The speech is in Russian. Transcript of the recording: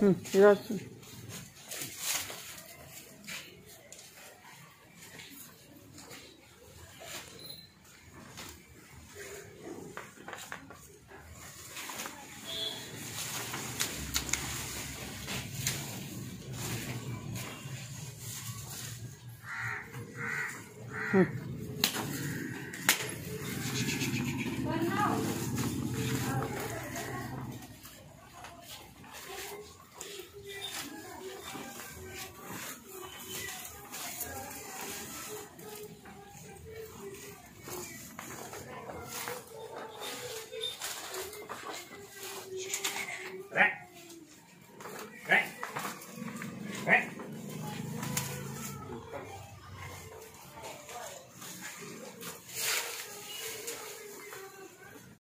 Ясно. Хм. 来来来。